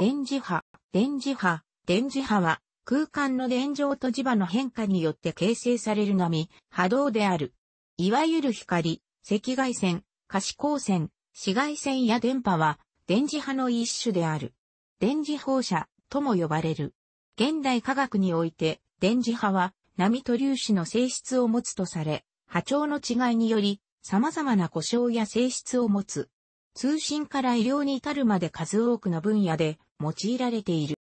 電磁波、電磁波、電磁波は空間の電状と磁場の変化によって形成される波、波動である。いわゆる光、赤外線、可視光線、紫外線や電波は電磁波の一種である。電磁放射とも呼ばれる。現代科学において電磁波は波と粒子の性質を持つとされ、波長の違いにより様々な故障や性質を持つ。通信から医療に至るまで数多くの分野で用いられている。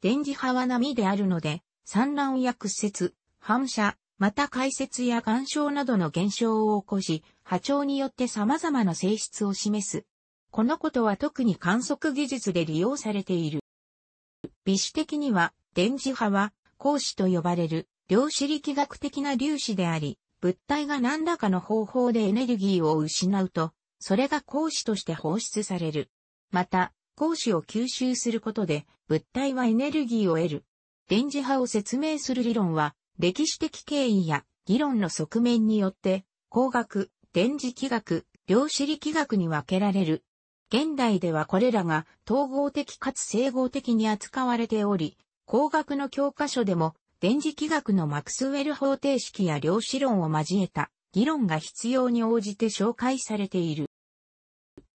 電磁波は波であるので、散乱や屈折、反射、また解説や干渉などの現象を起こし、波長によって様々な性質を示す。このことは特に観測技術で利用されている。微子的には、電磁波は、光子と呼ばれる、量子力学的な粒子であり、物体が何らかの方法でエネルギーを失うと、それが光子として放出される。また、光子を吸収することで、物体はエネルギーを得る。電磁波を説明する理論は、歴史的経緯や議論の側面によって、工学、電磁気学、量子力学に分けられる。現代ではこれらが統合的かつ整合的に扱われており、工学の教科書でも電磁気学のマクスウェル方程式や量子論を交えた議論が必要に応じて紹介されている。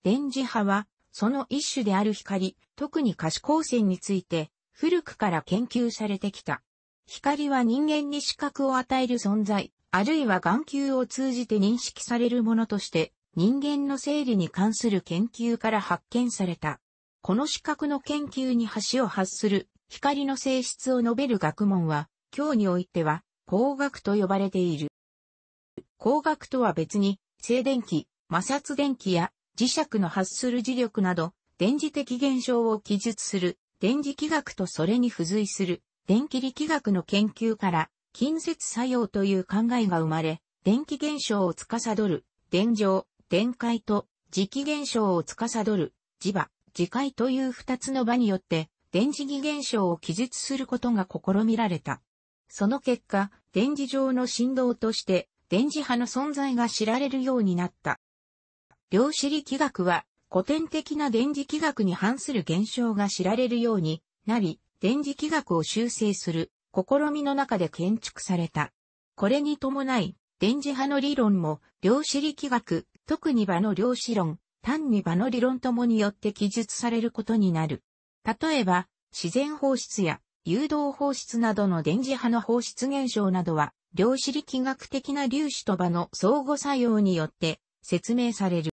電磁波は、その一種である光、特に可視光線について、古くから研究されてきた。光は人間に視覚を与える存在、あるいは眼球を通じて認識されるものとして、人間の生理に関する研究から発見された。この視覚の研究に橋を発する光の性質を述べる学問は、今日においては、光学と呼ばれている。光学とは別に、静電気、摩擦電気や磁石の発する磁力など、電磁的現象を記述する、電磁気学とそれに付随する、電気力学の研究から、近接作用という考えが生まれ、電気現象を司る、電状、電解と、磁気現象を司る、磁場、磁界という二つの場によって、電磁気現象を記述することが試みられた。その結果、電磁上の振動として、電磁波の存在が知られるようになった。量子力学は古典的な電磁気学に反する現象が知られるようになり、電磁気学を修正する試みの中で建築された。これに伴い、電磁波の理論も量子力学、特に場の量子論、単に場の理論ともによって記述されることになる。例えば、自然放出や誘導放出などの電磁波の放出現象などは、量子力学的な粒子と場の相互作用によって説明される。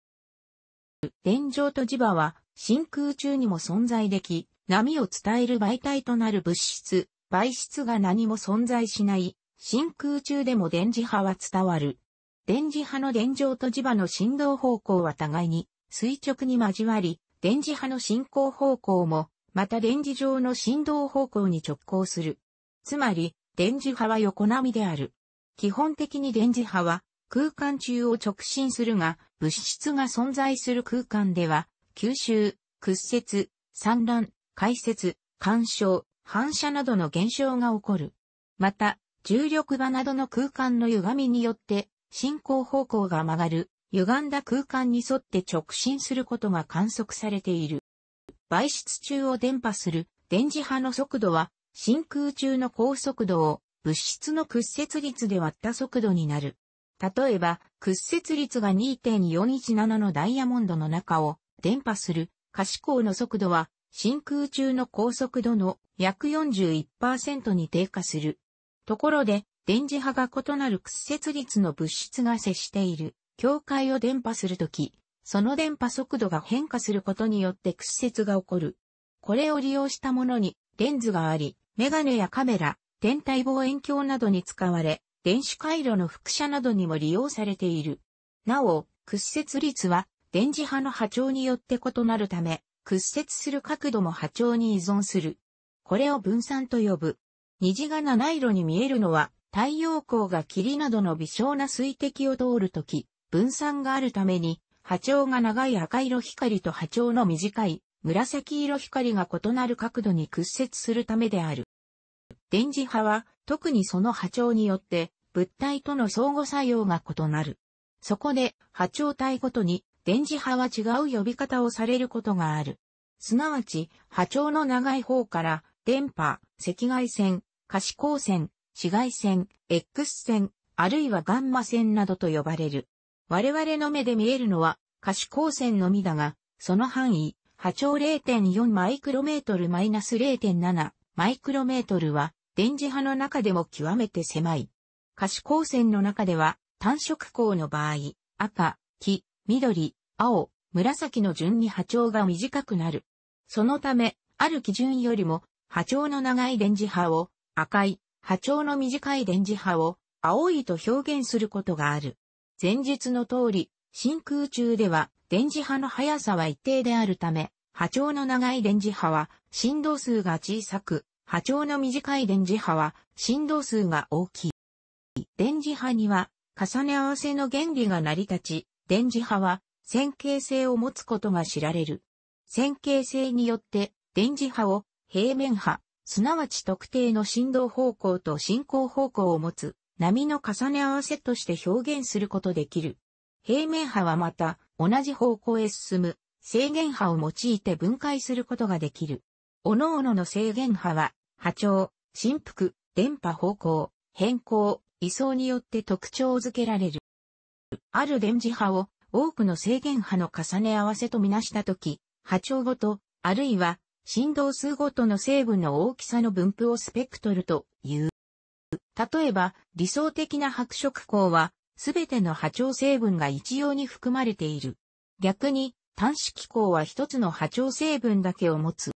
電状と磁場は真空中にも存在でき、波を伝える媒体となる物質、媒質が何も存在しない真空中でも電磁波は伝わる。電磁波の電状と磁場の振動方向は互いに垂直に交わり、電磁波の進行方向も、また電磁上の振動方向に直行する。つまり、電磁波は横波である。基本的に電磁波は空間中を直進するが、物質が存在する空間では、吸収、屈折、散乱、解説、干渉、反射などの現象が起こる。また、重力場などの空間の歪みによって、進行方向が曲がる、歪んだ空間に沿って直進することが観測されている。媒質中を電波する電磁波の速度は、真空中の高速度を物質の屈折率で割った速度になる。例えば、屈折率が2.417のダイヤモンドの中を電波する可視光の速度は真空中の高速度の約41%に低下する。ところで、電磁波が異なる屈折率の物質が接している境界を電波するとき、その電波速度が変化することによって屈折が起こる。これを利用したものにレンズがあり、メガネやカメラ、天体望遠鏡などに使われ、電子回路の輻射などにも利用されている。なお、屈折率は電磁波の波長によって異なるため、屈折する角度も波長に依存する。これを分散と呼ぶ。虹が七色に見えるのは、太陽光が霧などの微小な水滴を通るとき、分散があるために、波長が長い赤色光と波長の短い紫色光が異なる角度に屈折するためである。電磁波は特にその波長によって物体との相互作用が異なる。そこで波長帯ごとに電磁波は違う呼び方をされることがある。すなわち波長の長い方から電波、赤外線、可視光線、紫外線、X 線、あるいはガンマ線などと呼ばれる。我々の目で見えるのは可視光線のみだが、その範囲、波長0.4マイクロメートルマイナス0.7マイクロメートルは電磁波の中でも極めて狭い。可視光線の中では単色光の場合、赤、黄、緑、青、紫の順に波長が短くなる。そのため、ある基準よりも波長の長い電磁波を赤い、波長の短い電磁波を青いと表現することがある。前述の通り、真空中では電磁波の速さは一定であるため、波長の長い電磁波は振動数が小さく、波長の短い電磁波は振動数が大きい。電磁波には重ね合わせの原理が成り立ち、電磁波は線形性を持つことが知られる。線形性によって電磁波を平面波、すなわち特定の振動方向と進行方向を持つ波の重ね合わせとして表現することできる。平面波はまた同じ方向へ進む制限波を用いて分解することができる。各々の制限波は波長、振幅、電波方向、変更、位相によって特徴づけられる。ある電磁波を多くの制限波の重ね合わせとみなしたとき、波長ごと、あるいは振動数ごとの成分の大きさの分布をスペクトルという。例えば、理想的な白色光は、すべての波長成分が一様に含まれている。逆に、単式光は一つの波長成分だけを持つ。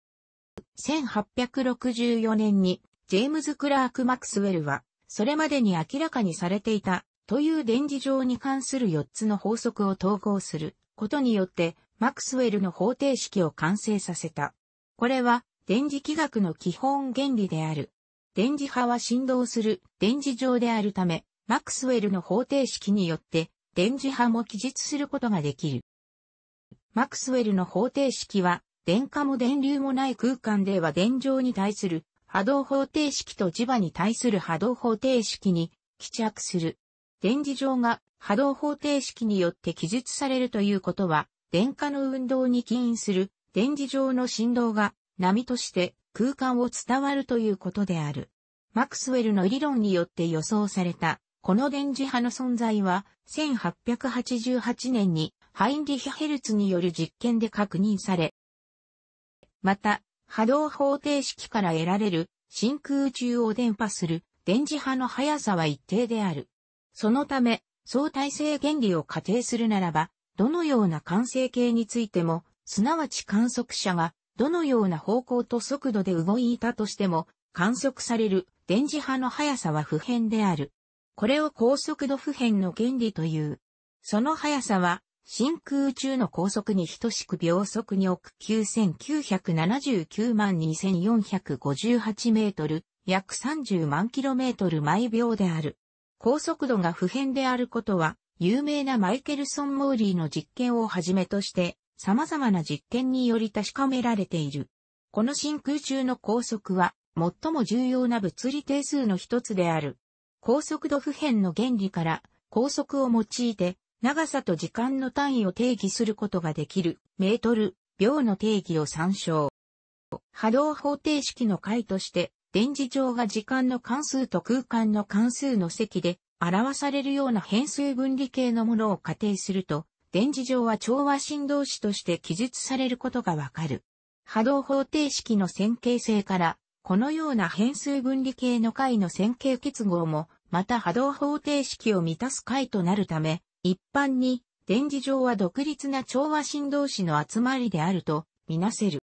1864年に、ジェームズ・クラーク・マクスウェルは、それまでに明らかにされていた、という電磁場に関する4つの法則を統合することによって、マクスウェルの方程式を完成させた。これは、電磁気学の基本原理である。電磁波は振動する電磁場であるため、マクスウェルの方程式によって、電磁波も記述することができる。マクスウェルの方程式は、電荷も電流もない空間では電場に対する波動方程式と磁場に対する波動方程式に帰着する。電磁場が波動方程式によって記述されるということは、電荷の運動に起因する電磁場の振動が波として空間を伝わるということである。マクスウェルの理論によって予想されたこの電磁波の存在は1888年にハインリヒ・ヘルツによる実験で確認され、また波動方程式から得られる真空中を電波する電磁波の速さは一定である。そのため、相対性原理を仮定するならば、どのような完成形についても、すなわち観測者がどのような方向と速度で動いたとしても、観測される電磁波の速さは不変である。これを高速度不変の原理という。その速さは真空中の高速に等しく秒速に億9979万2458メートル、約30万キロメートル毎秒である。高速度が不変であることは、有名なマイケルソン・モーリーの実験をはじめとして、様々な実験により確かめられている。この真空中の高速は、最も重要な物理定数の一つである。高速度不変の原理から、高速を用いて、長さと時間の単位を定義することができるメートル、秒の定義を参照。波動方程式の解として、電磁場が時間の関数と空間の関数の積で表されるような変数分離系のものを仮定すると、電磁場は調和振動子として記述されることがわかる。波動方程式の線形性から、このような変数分離系の解の線形結合も、また波動方程式を満たす解となるため、一般に電磁場は独立な調和振動子の集まりであるとみなせる。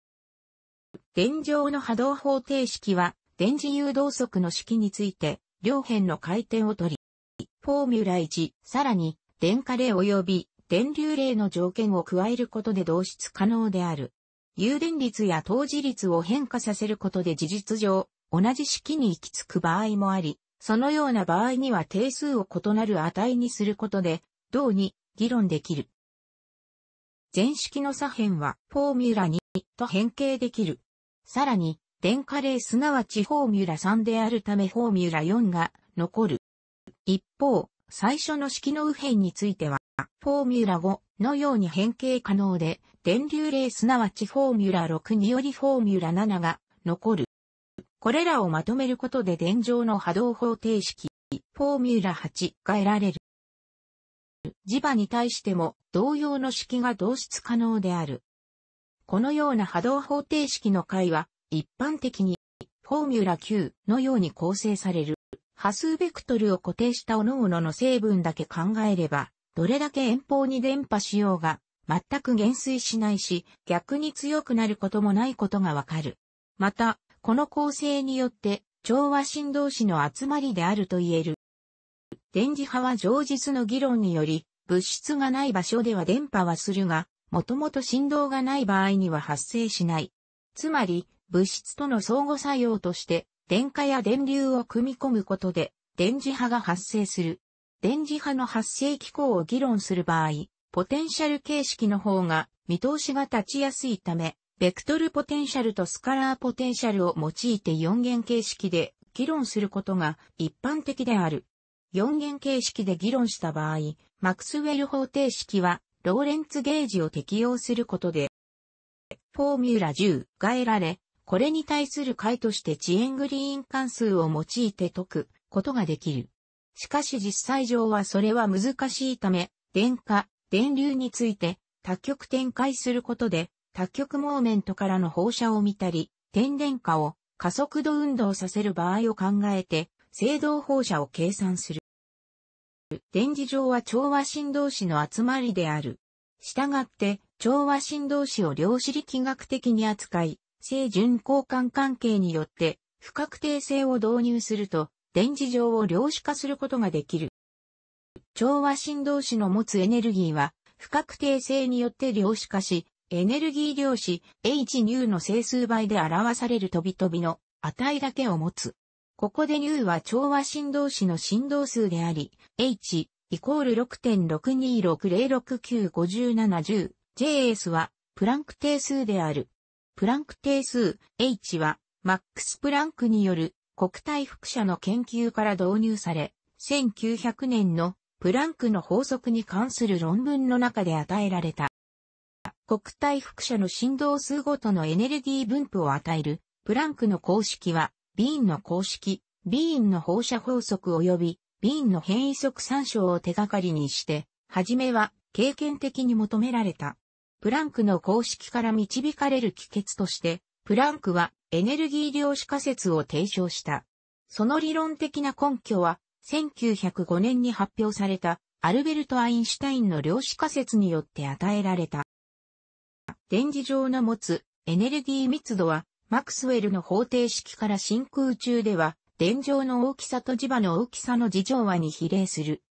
電場の波動方程式は電磁誘導速の式について両辺の回転を取り、フォーミュラ1、さらに電荷例及び電流例の条件を加えることで導出可能である。誘電率や当時率を変化させることで事実上同じ式に行き着く場合もあり、そのような場合には定数を異なる値にすることで同に議論できる。全式の左辺はフォーミュラ2と変形できる。さらに、電荷例すなわちフォーミュラ3であるためフォーミュラ4が残る。一方、最初の式の右辺については、フォーミュラ5のように変形可能で、電流例すなわちフォーミュラ6によりフォーミュラ7が残る。これらをまとめることで電状の波動方程式、フォーミュラ8が得られる。磁場に対しても同様の式が導出可能である。このような波動方程式の解は一般的にフォーミュラ9のように構成される。波数ベクトルを固定した各々の成分だけ考えれば、どれだけ遠方に電波しようが、全く減衰しないし、逆に強くなることもないことがわかる。また、この構成によって、調和振動子の集まりであると言える。電磁波は上実の議論により、物質がない場所では電波はするが、もともと振動がない場合には発生しない。つまり、物質との相互作用として、電荷や電流を組み込むことで、電磁波が発生する。電磁波の発生機構を議論する場合、ポテンシャル形式の方が見通しが立ちやすいため、ベクトルポテンシャルとスカラーポテンシャルを用いて4元形式で議論することが一般的である。4元形式で議論した場合、マクスウェル方程式はローレンツゲージを適用することで、フォーミュラ10が得られ、これに対する解として遅延グリーン関数を用いて解くことができる。しかし実際上はそれは難しいため、電荷、電流について多極展開することで多極モーメントからの放射を見たり、点電荷を加速度運動させる場合を考えて、制動放射を計算する。電磁上は調和振動子の集まりである。したがって、調和振動子を量子力学的に扱い、正循交換関係によって不確定性を導入すると、電磁場を量子化することができる。調和振動子の持つエネルギーは、不確定性によって量子化し、エネルギー量子 h 乳の整数倍で表される飛び飛びの値だけを持つ。ここで乳は調和振動子の振動数であり、h イコール6.6260695710 JS はプランク定数である。プランク定数 H はマックス・プランクによる国体輻射の研究から導入され、1900年のプランクの法則に関する論文の中で与えられた。国体輻射の振動数ごとのエネルギー分布を与えるプランクの公式は、ビーンの公式、ビーンの放射法則及びビーンの変異則参照を手がかりにして、はじめは経験的に求められた。プランクの公式から導かれる帰結として、プランクはエネルギー量子仮説を提唱した。その理論的な根拠は、1905年に発表されたアルベルト・アインシュタインの量子仮説によって与えられた。電磁場の持つエネルギー密度は、マクスウェルの方程式から真空中では、電場の大きさと磁場の大きさの磁場和に比例する。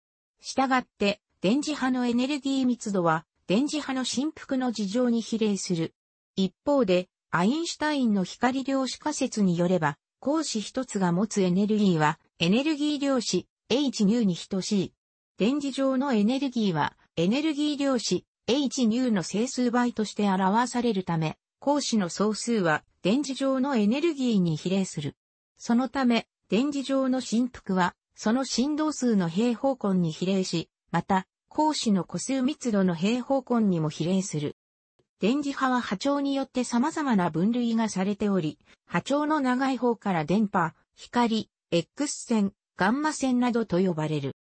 したがって、電磁波のエネルギー密度は、電磁波の振幅の事情に比例する。一方で、アインシュタインの光量子仮説によれば、光子一つが持つエネルギーは、エネルギー量子 H 乳に等しい。電磁上のエネルギーは、エネルギー量子 H 乳の整数倍として表されるため、光子の総数は、電磁上のエネルギーに比例する。そのため、電磁上の振幅は、その振動数の平方根に比例し、また、光子の個数密度の平方根にも比例する。電磁波は波長によって様々な分類がされており、波長の長い方から電波、光、X 線、ガンマ線などと呼ばれる。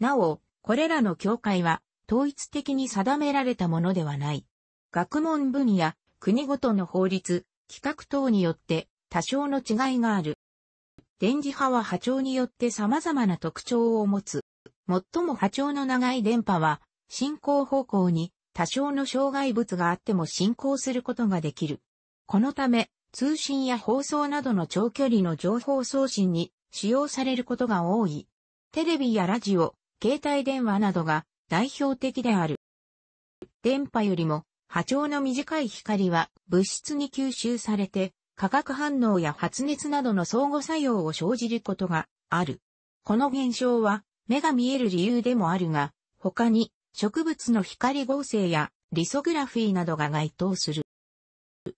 なお、これらの境界は統一的に定められたものではない。学問分野、国ごとの法律、規格等によって多少の違いがある。電磁波は波長によって様々な特徴を持つ。最も波長の長い電波は、進行方向に多少の障害物があっても進行することができる。このため、通信や放送などの長距離の情報送信に使用されることが多い。テレビやラジオ、携帯電話などが代表的である。電波よりも波長の短い光は物質に吸収されて化学反応や発熱などの相互作用を生じることがある。この現象は目が見える理由でもあるが、他に植物の光合成やリソグラフィーなどが該当する。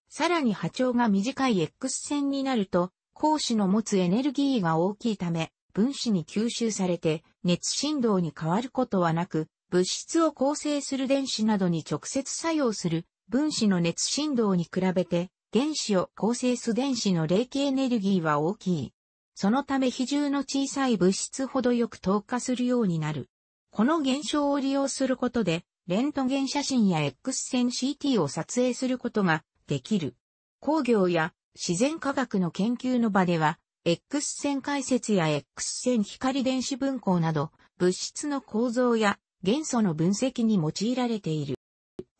さらに波長が短い X 線になると、光子の持つエネルギーが大きいため、分子に吸収されて熱振動に変わることはなく、物質を構成する電子などに直接作用する分子の熱振動に比べて原子を構成す電子の冷気エネルギーは大きい。そのため比重の小さい物質ほどよく透過するようになる。この現象を利用することで、レントゲン写真や X 線 CT を撮影することができる。工業や自然科学の研究の場では、X 線解説や X 線光電子分光など、物質の構造や元素の分析に用いられている。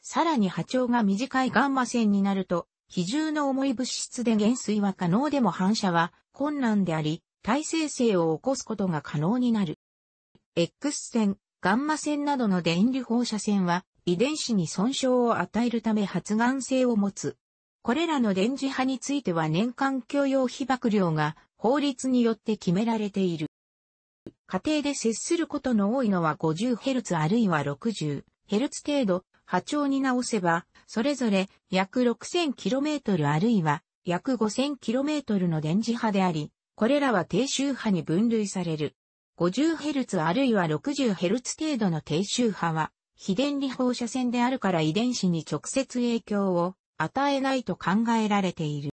さらに波長が短いガンマ線になると、比重の重い物質で減衰は可能でも反射は困難であり、耐生成を起こすことが可能になる。X 線、ガンマ線などの電離放射線は遺伝子に損傷を与えるため発がん性を持つ。これらの電磁波については年間許容被曝量が法律によって決められている。家庭で接することの多いのは 50Hz あるいは 60Hz 程度、波長に直せば、それぞれ約 6000km あるいは約 5000km の電磁波であり、これらは低周波に分類される。50Hz あるいは 60Hz 程度の低周波は、非電離放射線であるから遺伝子に直接影響を与えないと考えられている。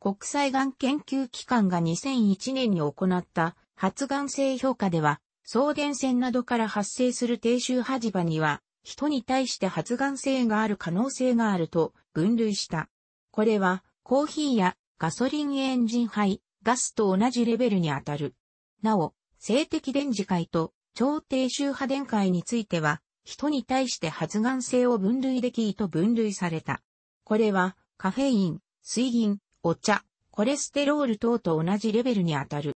国際がん研究機関が2001年に行った発がん性評価では、送電線などから発生する低周波磁場には、人に対して発がん性がある可能性があると分類した。これは、コーヒーやガソリンエンジン肺、ガスと同じレベルにあたる。なお、性的電磁界と超低周波電界については、人に対して発がん性を分類できいと分類された。これは、カフェイン、水銀、お茶、コレステロール等と同じレベルにあたる。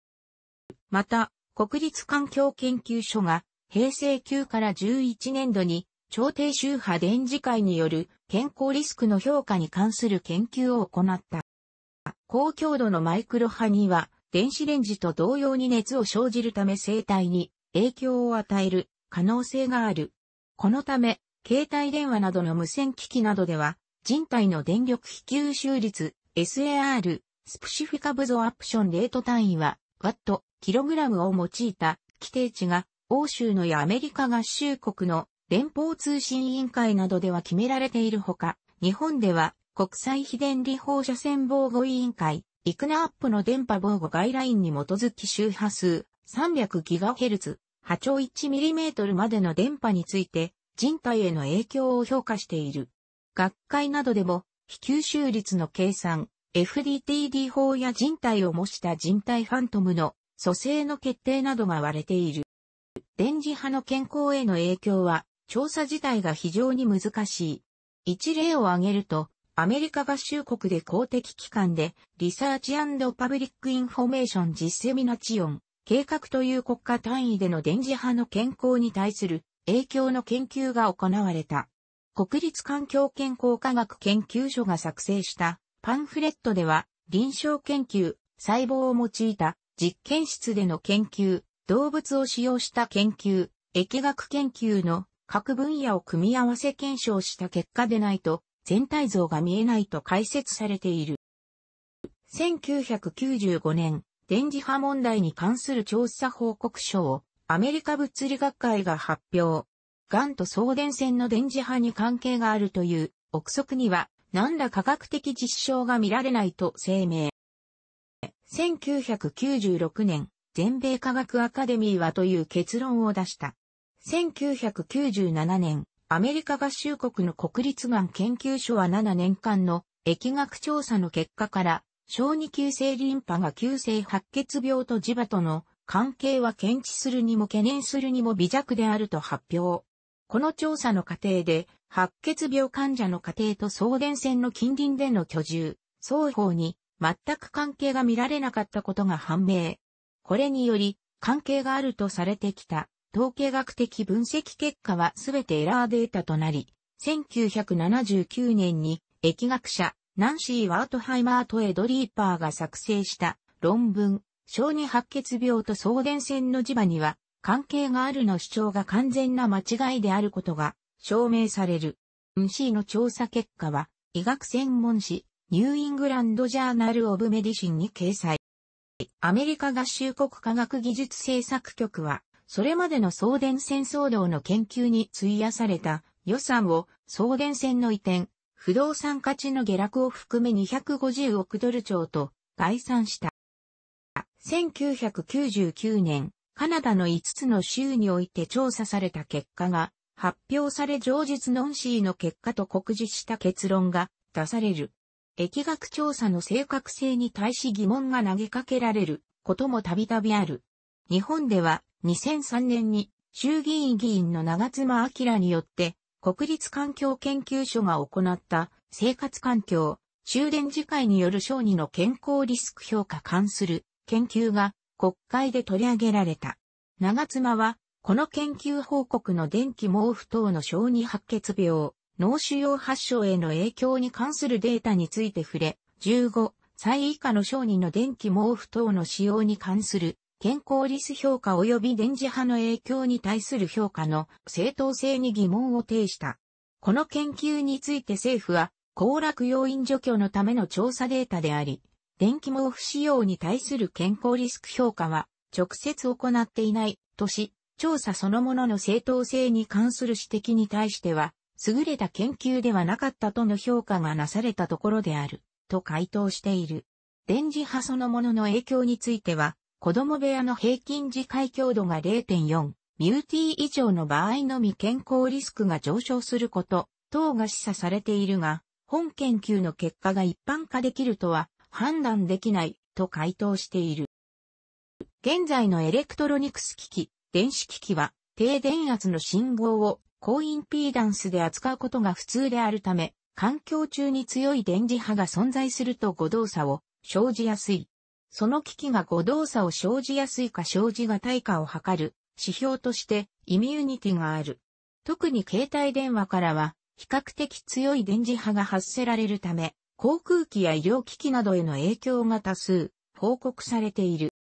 また、国立環境研究所が平成9から11年度に超低周波電磁界による健康リスクの評価に関する研究を行った。高強度のマイクロ波には電子レンジと同様に熱を生じるため生体に影響を与える可能性がある。このため、携帯電話などの無線機器などでは人体の電力非吸収率 SAR スプシフィカブゾアプションレート単位はワット、キログラムを用いた規定値が欧州のやアメリカ合衆国の連邦通信委員会などでは決められているほか、日本では国際非電離放射線防護委員会、イクナアップの電波防護ガイラインに基づき周波数 300GHz、波長 1mm までの電波について人体への影響を評価している。学会などでも比吸収率の計算、FDTD 法や人体を模した人体ファントムの組成の決定などが行われている。電磁波の健康への影響は調査自体が非常に難しい。一例を挙げると、アメリカ合衆国で公的機関で、 Research Public Information Dissemination、計画という国家単位での電磁波の健康に対する影響の研究が行われた。国立環境健康科学研究所が作成したパンフレットでは、臨床研究、細胞を用いた実験室での研究、動物を使用した研究、疫学研究の各分野を組み合わせ検証した結果でないと全体像が見えないと解説されている。1995年、電磁波問題に関する調査報告書をアメリカ物理学会が発表。癌と送電線の電磁波に関係があるという憶測には何ら科学的実証が見られないと声明。1996年、全米科学アカデミーはという結論を出した。1997年、アメリカ合衆国の国立がん研究所は7年間の疫学調査の結果から、小児急性リンパが急性白血病と磁場との関係は検知するにも懸念するにも微弱であると発表。この調査の過程で、白血病患者の家庭と送電線の近隣での居住、双方に全く関係が見られなかったことが判明。これにより、関係があるとされてきた統計学的分析結果はすべてエラーデータとなり、1979年に疫学者ナンシー・ワートハイマーとエドリーパーが作成した論文、小児白血病と送電線の磁場には関係があるの主張が完全な間違いであることが証明される。ンシーの調査結果は医学専門誌ニューイングランドジャーナル・オブ・メディシンに掲載。アメリカ合衆国科学技術政策局はそれまでの送電線騒動の研究に費やされた予算を送電線の移転、不動産価値の下落を含め250億ドル超と概算した。1999年、カナダの5つの州において調査された結果が発表され上述ノンシーの結果と告示した結論が出される。疫学調査の正確性に対し疑問が投げかけられることもたびたびある。日本では2003年に衆議院議員の長妻明によって国立環境研究所が行った生活環境、終電次会による小児の健康リスク評価関する研究が国会で取り上げられた。長妻は、この研究報告の電気毛布等の小児白血病、脳腫瘍発症への影響に関するデータについて触れ、15歳以下の小児の電気毛布等の使用に関する健康リス評価及び電磁波の影響に対する評価の正当性に疑問を呈した。この研究について政府は、行楽要因除去のための調査データであり、電気毛布使用に対する健康リスク評価は直接行っていないとし、調査そのものの正当性に関する指摘に対しては、優れた研究ではなかったとの評価がなされたところである、と回答している。電磁波そのものの影響については、子供部屋の平均磁界強度が0.4、μT以上の場合のみ健康リスクが上昇すること、等が示唆されているが、本研究の結果が一般化できるとは判断できない、と回答している。現在のエレクトロニクス機器、電子機器は、低電圧の信号を高インピーダンスで扱うことが普通であるため、環境中に強い電磁波が存在すると誤動作を生じやすい。その機器が誤動作を生じやすいか生じがたいかを測る指標としてイミュニティがある。特に携帯電話からは比較的強い電磁波が発せられるため、航空機や医療機器などへの影響が多数報告されている。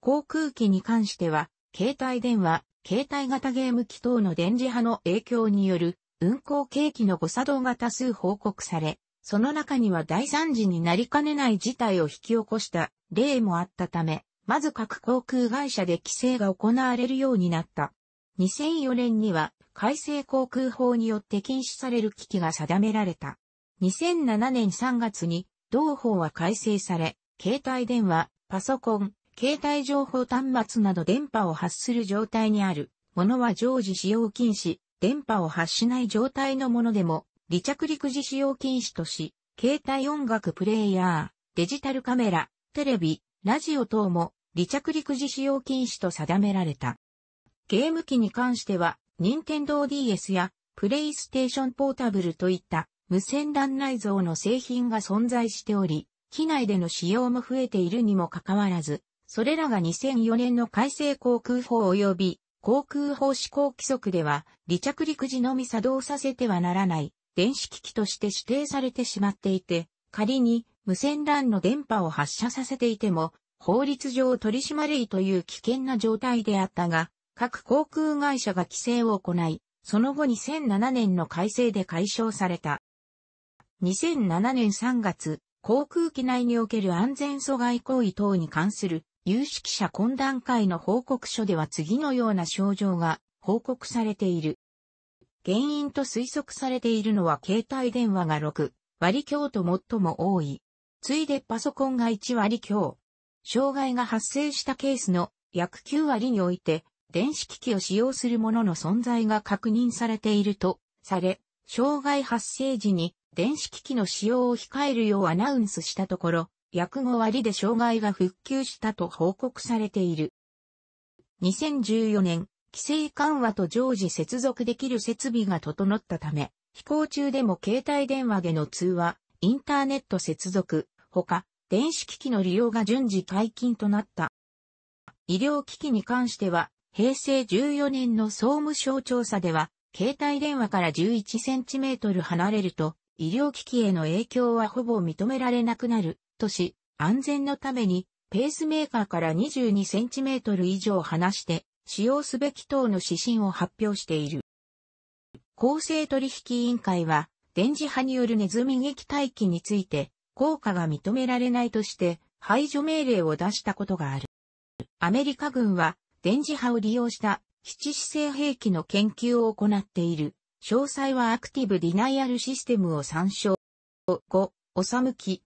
航空機に関しては、携帯電話、携帯型ゲーム機等の電磁波の影響による運航景気の誤作動が多数報告され、その中には大惨事になりかねない事態を引き起こした例もあったため、まず各航空会社で規制が行われるようになった。2004年には改正航空法によって禁止される機器が定められた。2007年3月に同法は改正され、携帯電話、パソコン、携帯情報端末など電波を発する状態にあるものは常時使用禁止、電波を発しない状態のものでも離着陸時使用禁止とし、携帯音楽プレイヤー、デジタルカメラ、テレビ、ラジオ等も離着陸時使用禁止と定められた。ゲーム機に関しては、任天堂 DS やプレイステーションポータブルといった無線 LAN 内蔵の製品が存在しており、機内での使用も増えているにもかかわらず、それらが2004年の改正航空法及び航空法施行規則では、離着陸時のみ作動させてはならない電子機器として指定されてしまっていて、仮に無線 LAN の電波を発射させていても、法律上取締まれいという危険な状態であったが、各航空会社が規制を行い、その後2007年の改正で解消された。2007年3月、航空機内における安全阻害行為等に関する有識者懇談会の報告書では次のような症状が報告されている。原因と推測されているのは携帯電話が6割強と最も多い。次いでパソコンが1割強。障害が発生したケースの約9割において、電子機器を使用するものの存在が確認されているとされ、障害発生時に電子機器の使用を控えるようアナウンスしたところ、約5割で障害が復旧したと報告されている。2014年、規制緩和と常時接続できる設備が整ったため、飛行中でも携帯電話での通話、インターネット接続、ほか、電子機器の利用が順次解禁となった。医療機器に関しては、平成14年の総務省調査では、携帯電話から11センチメートル離れると、医療機器への影響はほぼ認められなくなる、とし、安全のために、ペースメーカーから22センチメートル以上離して、使用すべき等の指針を発表している。公正取引委員会は、電磁波によるネズミ撃退機について、効果が認められないとして、排除命令を出したことがある。アメリカ軍は、電磁波を利用した七姿勢兵器の研究を行っている。詳細はアクティブディナイアルシステムを参照。5、おさむき。